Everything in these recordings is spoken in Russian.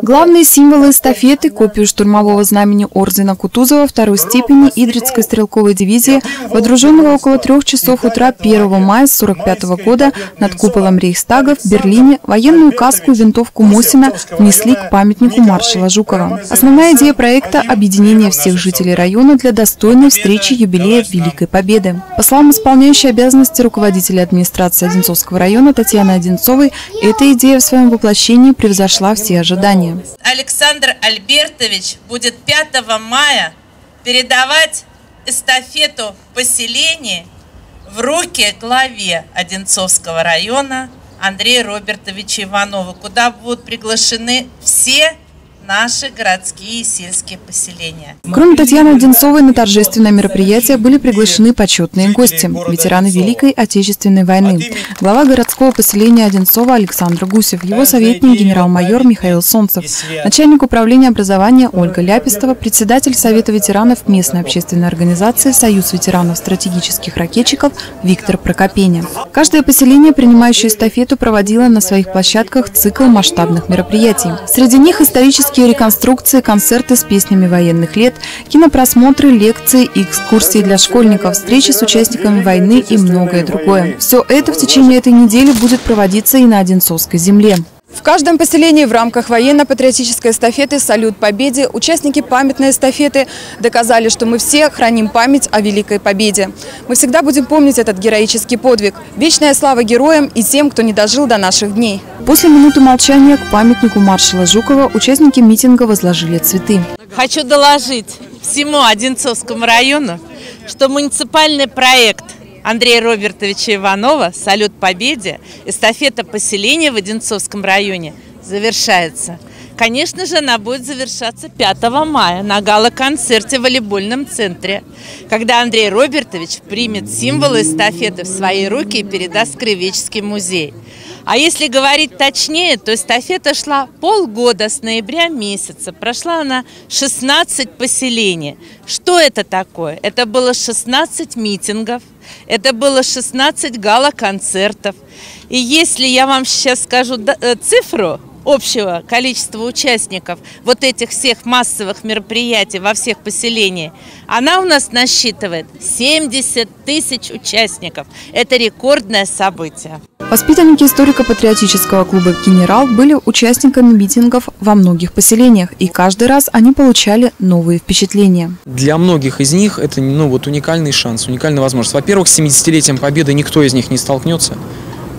Главные символы эстафеты – копию штурмового знамени ордена Кутузова второй степени Идрицкой стрелковой дивизии, водруженного около трех часов утра 1 мая 1945 года над куполом Рейхстага в Берлине, военную каску и винтовку Мосина внесли к памятнику маршала Жукова. Основная идея проекта – объединение всех жителей района для достойной встречи юбилея Великой Победы. По словам исполняющей обязанности руководителя администрации Одинцовского района Татьяны Одинцовой, эта идея в своем воплощении превзошла все ожидания внимание. Александр Альбертович будет 5 мая передавать эстафету поселений в руки главе Одинцовского района Андрея Робертовича Иванова, куда будут приглашены все наши городские и сельские поселения. Кроме Татьяны Одинцовой, на торжественное мероприятие были приглашены почетные гости – ветераны Великой Отечественной войны. Глава городского поселения Одинцова Александр Гусев, его советник генерал-майор Михаил Солнцев, начальник управления образования Ольга Ляпистова, председатель Совета ветеранов местной общественной организации «Союз ветеранов стратегических ракетчиков» Виктор Прокопеня. Каждое поселение, принимающее эстафету, проводило на своих площадках цикл масштабных мероприятий. Среди них исторические тематические реконструкции, концерты с песнями военных лет, кинопросмотры, лекции, экскурсии для школьников, встречи с участниками войны и многое другое. Все это в течение этой недели будет проводиться и на Одинцовской земле. В каждом поселении в рамках военно-патриотической эстафеты «Салют Победе» участники памятной эстафеты доказали, что мы все храним память о Великой Победе. Мы всегда будем помнить этот героический подвиг. Вечная слава героям и тем, кто не дожил до наших дней. После минуты молчания к памятнику маршала Жукова участники митинга возложили цветы. Хочу доложить всему Одинцовскому району, что муниципальный проект – Андрея Робертовича Иванова «Салют Победе» эстафета поселения в Одинцовском районе завершается. Конечно же, она будет завершаться 5 мая на гала-концерте в волейбольном центре, когда Андрей Робертович примет символы эстафеты в свои руки и передаст Кривеческий музей. А если говорить точнее, то эстафета шла полгода с ноября месяца. Прошла она 16 поселений. Что это такое? Это было 16 митингов, это было 16 гала-концертов. И если я вам сейчас скажу э, цифру, общего количества участников вот этих всех массовых мероприятий во всех поселениях, она у нас насчитывает 70 тысяч участников. Это рекордное событие. Воспитанники историко-патриотического клуба «Генерал» были участниками митингов во многих поселениях, и каждый раз они получали новые впечатления. Для многих из них это ну, вот уникальный шанс, уникальная возможность. Во-первых, с 70-летием Победы никто из них не столкнется.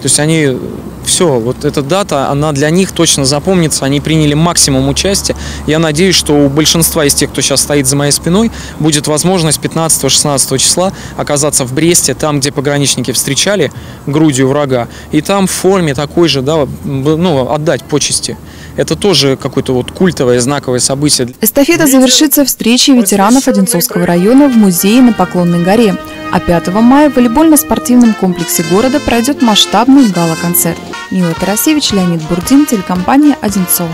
То есть они все, вот эта дата, она для них точно запомнится, они приняли максимум участия. Я надеюсь, что у большинства из тех, кто сейчас стоит за моей спиной, будет возможность 15-16 числа оказаться в Бресте, там, где пограничники встречали грудью врага, и там в форме такой же, да, ну, отдать почести. Это тоже какое-то вот культовое, знаковое событие. Эстафета завершится встречей ветеранов Одинцовского района в музее на Поклонной горе. А 5 мая в волейбольно-спортивном комплексе города пройдет масштабный гала-концерт. Мила Тарасевич, Леонид Бурдин, телекомпания «Одинцова».